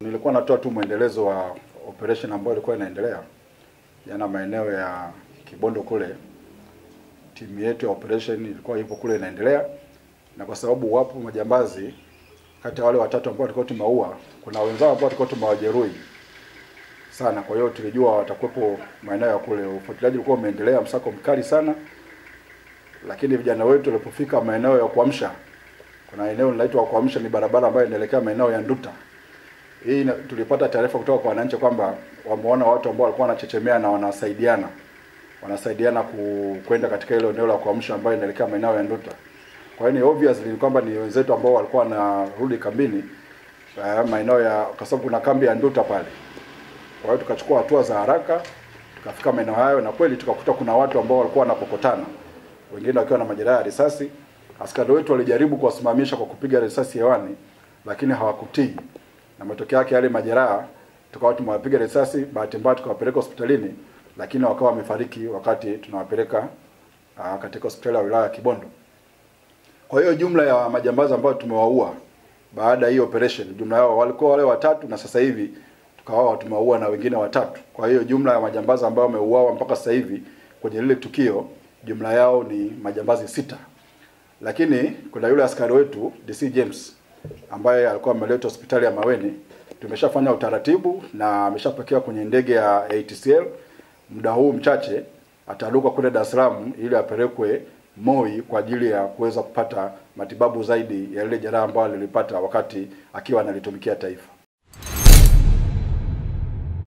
Nilikuwa natoa tu mwendelezo wa operation ambayo ilikuwa inaendelea jana maeneo ya Kibondo kule. Timu yetu ya operation ilikuwa ipo kule inaendelea, na kwa sababu wapo majambazi kati ya wale watatu ambao tulikuwa tumeua, kuna wenzao ambao tulikuwa tumewajeruhi sana. Kwa hiyo tulijua watakuwepo maeneo ya kule. Ufuatiliaji ulikuwa umeendelea, msako mkali sana, lakini vijana wetu walipofika maeneo ya kuamsha, kuna eneo linaitwa kuamsha, ni barabara ambayo inaelekea maeneo ya Nduta. Hii tulipata taarifa kutoka kwa wananchi kwamba wameona watu ambao walikuwa wanachechemea na wanasaidiana wanasaidiana ku, kwenda katika ile eneo la kuamsha ambayo inaelekea maeneo ya Nduta. Kwa hiyo ni obviously ni kwamba ni wenzetu ambao walikuwa wanarudi kambini uh, maeneo ya kwa sababu kuna kambi ya Nduta pale. Kwa hiyo tukachukua hatua za haraka, tukafika maeneo hayo na kweli tukakuta kuna watu ambao walikuwa wanapokotana, wengine wakiwa na majeraha ya risasi. Askari wetu walijaribu kuwasimamisha kwa kupiga risasi hewani, lakini hawakutii, na matokeo yake yale majeraha tukawa tumewapiga risasi, bahati mbaya tukawapeleka hospitalini, lakini wakawa wamefariki wakati tunawapeleka uh, katika hospitali ya wilaya ya Kibondo. Kwa hiyo jumla ya majambazi ambao tumewaua baada ya hii operation, jumla yao walikuwa wale watatu, na sasa hivi tukawa tumewaua na wengine watatu. Kwa hiyo jumla ya majambazi ambao wameuawa mpaka sasa hivi kwenye lile tukio, jumla yao ni majambazi sita, lakini kuna yule askari wetu DC James ambaye alikuwa ameletwa hospitali ya Maweni. Tumeshafanya utaratibu na ameshapakiwa kwenye ndege ya ATCL. Muda huu mchache ataruka kule Dar es Salaam ili apelekwe Moi kwa ajili ya kuweza kupata matibabu zaidi ya lile jeraha ambalo lilipata wakati akiwa analitumikia taifa.